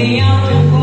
me out